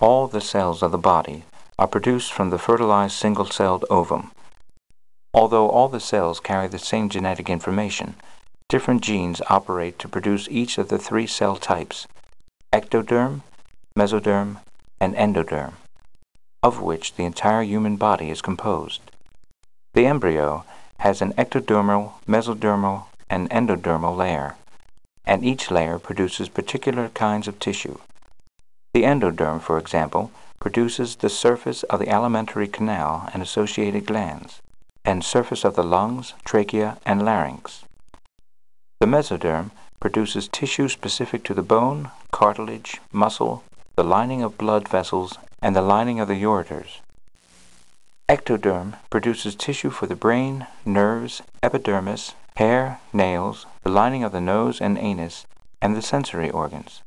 all the cells of the body are produced from the fertilized single celled ovum. Although all the cells carry the same genetic information, different genes operate to produce each of the three cell types ectoderm, mesoderm, and endoderm, of which the entire human body is composed. The embryo has an ectodermal, mesodermal, and endodermal layer, and each layer produces particular kinds of tissue. The endoderm, for example, produces the surface of the alimentary canal and associated glands, and surface of the lungs, trachea, and larynx. The mesoderm produces tissue specific to the bone, cartilage, muscle, the lining of blood vessels, and the lining of the ureters. Ectoderm produces tissue for the brain, nerves, epidermis, hair, nails, the lining of the nose and anus, and the sensory organs.